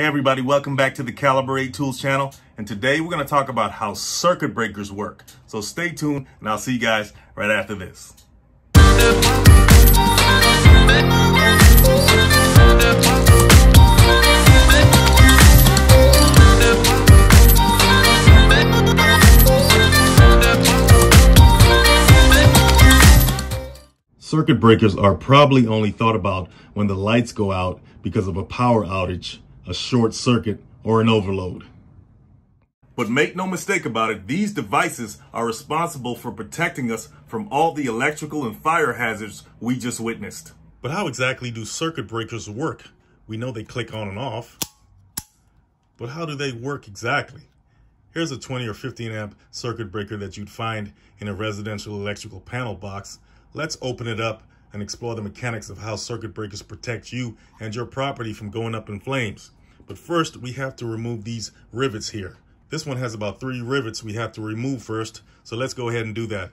Hey everybody, welcome back to the Caliber8 Tools channel. And today we're going to talk about how circuit breakers work. So stay tuned and I'll see you guys right after this. Circuit breakers are probably only thought about when the lights go out because of a power outage, a short circuit, or an overload. But make no mistake about it, these devices are responsible for protecting us from all the electrical and fire hazards we just witnessed. But how exactly do circuit breakers work? We know they click on and off, but how do they work exactly? Here's a 20 or 15 amp circuit breaker that you'd find in a residential electrical panel box Let's open it up and explore the mechanics of how circuit breakers protect you and your property from going up in flames. But first, we have to remove these rivets here. This one has about three rivets we have to remove first, so let's go ahead and do that.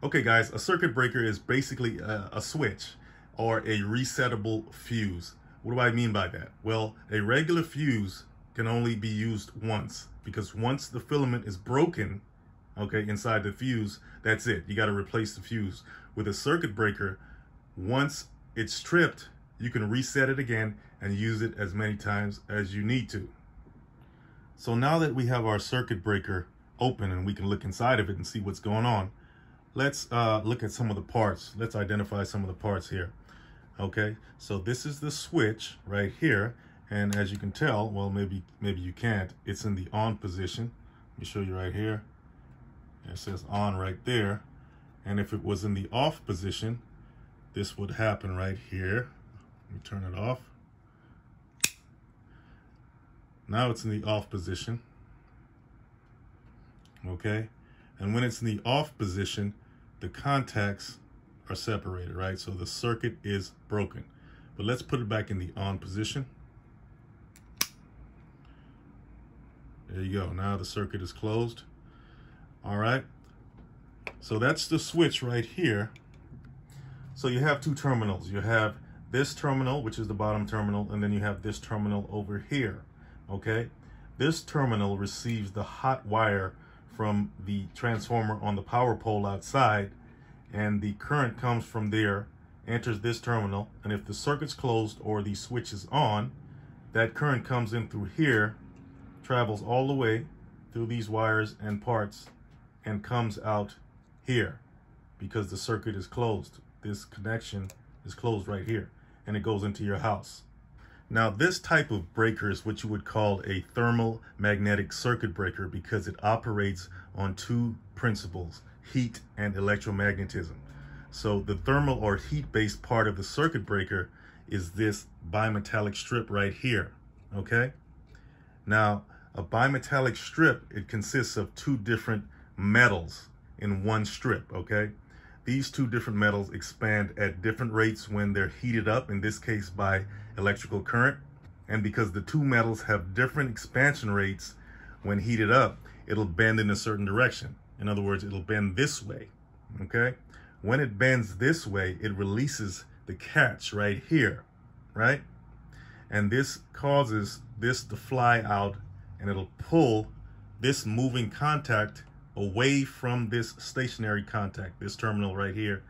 Okay guys, a circuit breaker is basically a, a, switch or a resettable fuse. What do I mean by that? Well, a regular fuse can only be used once because once the filament is broken, okay, inside the fuse, that's it. You got to replace the fuse. With a circuit breaker, once it's stripped, you can reset it again and use it as many times as you need to. So now that we have our circuit breaker open and we can look inside of it and see what's going on, let's uh, look at some of the parts. Let's identify some of the parts here. Okay, so this is the switch right here. And as you can tell, well, maybe maybe you can't. It's in the on position. Let me show you right here. It says on right there. And if it was in the off position, this would happen right here. Let me turn it off. Now it's in the off position. Okay. And when it's in the off position, the contacts are separated, right? So the circuit is broken. But let's put it back in the on position. There you go. Now the circuit is closed. All right. So that's the switch right here. So you have two terminals. You have this terminal, which is the bottom terminal, and then you have this terminal over here. Okay. This terminal receives the hot wire from the transformer on the power pole outside and the current comes from there enters this terminal, and if the circuit's closed or the switch is on, that current comes in through here, travels all the way through these wires and parts, and comes out here because the circuit is closed. This connection is closed right here, and it goes into your house. Now, this type of breaker is what you would call a thermal magnetic circuit breaker because it operates on two principles, heat and electromagnetism. So the thermal or heat-based part of the circuit breaker is this bimetallic strip right here, okay? Now, a bimetallic strip, it consists of two different metals in one strip, okay? These two different metals expand at different rates when they're heated up, in this case by electrical current. And because the two metals have different expansion rates when heated up, it'll bend in a certain direction. In other words, it'll bend this way, okay? When it bends this way, it releases the catch right here, right? And this causes this to fly out and it'll pull this moving contact away from this stationary contact, this terminal right here,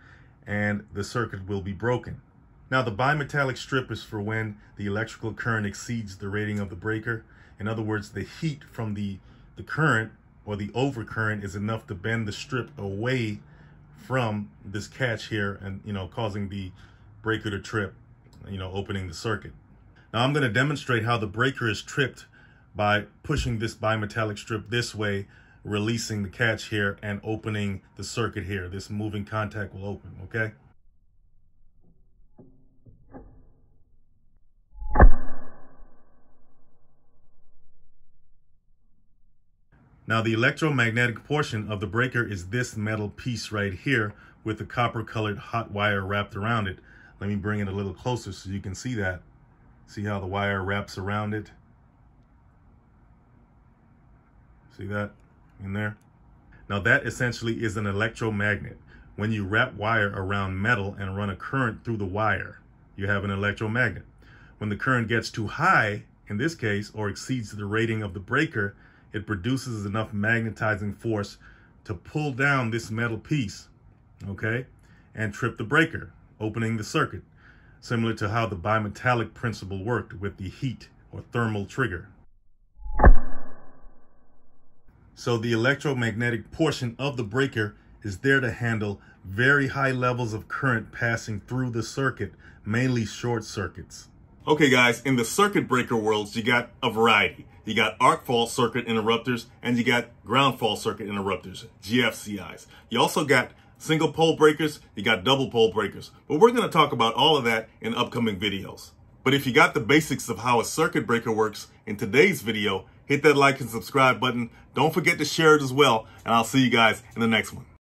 and the circuit will be broken. Now the bimetallic strip is for when the electrical current exceeds the rating of the breaker. In other words, the heat from the, the current or the overcurrent is enough to bend the strip away from this catch here and, you know, causing the breaker to trip, you know, opening the circuit. Now I'm going to demonstrate how the breaker is tripped by pushing this bimetallic strip this way releasing the catch here and opening the circuit here. This moving contact will open, okay? Now the electromagnetic portion of the breaker is this metal piece right here with the copper colored hot wire wrapped around it. Let me bring it a little closer so you can see that. See how the wire wraps around it? See that? In there. Now that essentially is an electromagnet. When you wrap wire around metal and run a current through the wire, you have an electromagnet. When the current gets too high, in this case, or exceeds the rating of the breaker, it produces enough magnetizing force to pull down this metal piece, okay, and trip the breaker, opening the circuit, similar to how the bimetallic principle worked with the heat or thermal trigger. So the electromagnetic portion of the breaker is there to handle very high levels of current passing through the circuit, mainly short circuits. Okay guys, in the circuit breaker worlds, you got a variety. You got arc fault circuit interrupters and you got ground fault circuit interrupters, GFCIs. You also got single pole breakers, you got double pole breakers. But we're gonna talk about all of that in upcoming videos. But if you got the basics of how a circuit breaker works in today's video, hit that like and subscribe button. Don't forget to share it as well, and I'll see you guys in the next one.